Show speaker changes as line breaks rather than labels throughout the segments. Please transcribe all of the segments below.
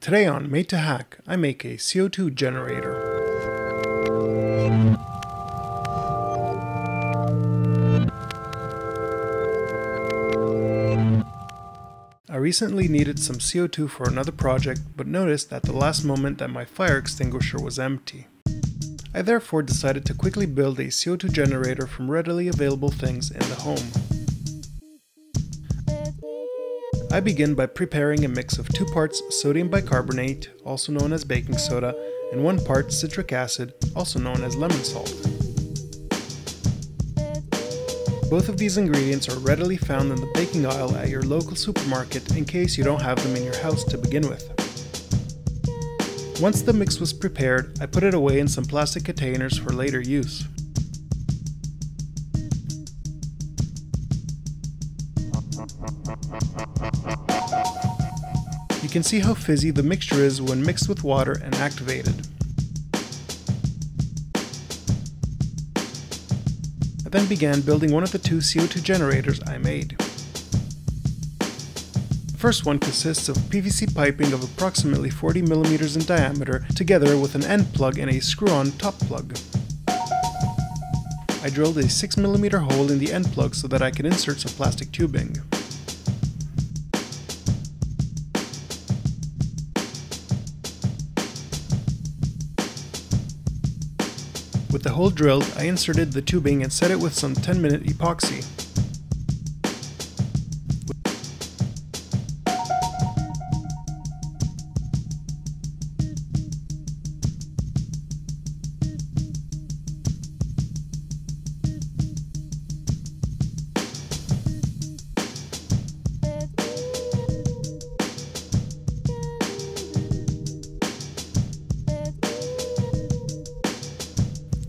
Today on Made 2 Hack, I make a CO2 generator. I recently needed some CO2 for another project, but noticed at the last moment that my fire extinguisher was empty. I therefore decided to quickly build a CO2 generator from readily available things in the home. I begin by preparing a mix of 2 parts sodium bicarbonate, also known as baking soda, and 1 part citric acid, also known as lemon salt. Both of these ingredients are readily found in the baking aisle at your local supermarket in case you don't have them in your house to begin with. Once the mix was prepared, I put it away in some plastic containers for later use. You can see how fizzy the mixture is when mixed with water and activated. I then began building one of the two CO2 generators I made. The first one consists of PVC piping of approximately 40 millimeters in diameter together with an end plug and a screw-on top plug. I drilled a 6mm hole in the end plug so that I could insert some plastic tubing. With the hole drilled, I inserted the tubing and set it with some 10 minute epoxy.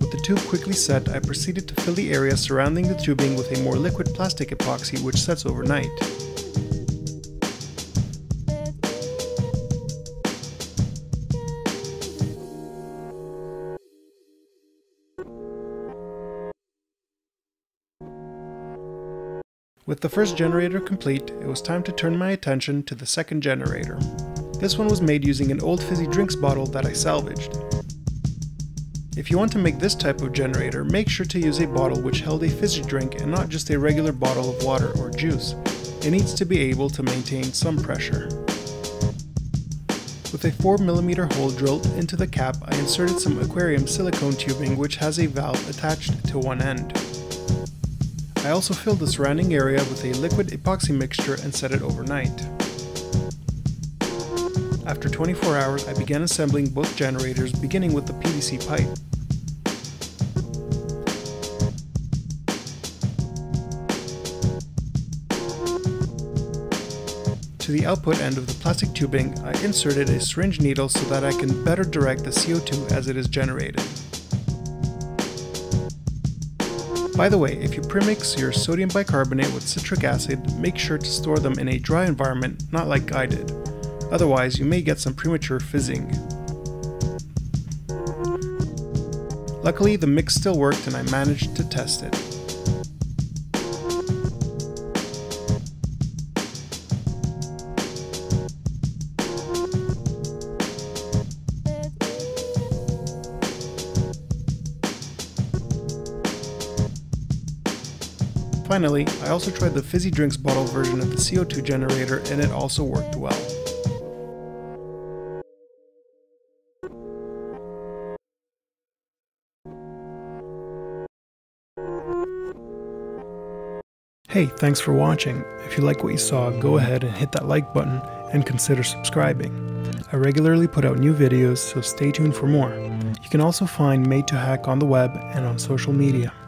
With the tube quickly set, I proceeded to fill the area surrounding the tubing with a more liquid plastic epoxy which sets overnight. With the first generator complete, it was time to turn my attention to the second generator. This one was made using an old fizzy drinks bottle that I salvaged. If you want to make this type of generator, make sure to use a bottle which held a fizzy drink and not just a regular bottle of water or juice. It needs to be able to maintain some pressure. With a 4mm hole drilled into the cap, I inserted some aquarium silicone tubing which has a valve attached to one end. I also filled the surrounding area with a liquid epoxy mixture and set it overnight. After 24 hours, I began assembling both generators, beginning with the PVC pipe. To the output end of the plastic tubing, I inserted a syringe needle so that I can better direct the CO2 as it is generated. By the way, if you premix your sodium bicarbonate with citric acid, make sure to store them in a dry environment, not like I did. Otherwise, you may get some premature fizzing. Luckily, the mix still worked and I managed to test it. Finally, I also tried the fizzy drinks bottle version of the CO2 generator and it also worked well. Hey, thanks for watching. If you like what you saw, go ahead and hit that like button and consider subscribing. I regularly put out new videos, so stay tuned for more. You can also find Made 2 Hack on the web and on social media.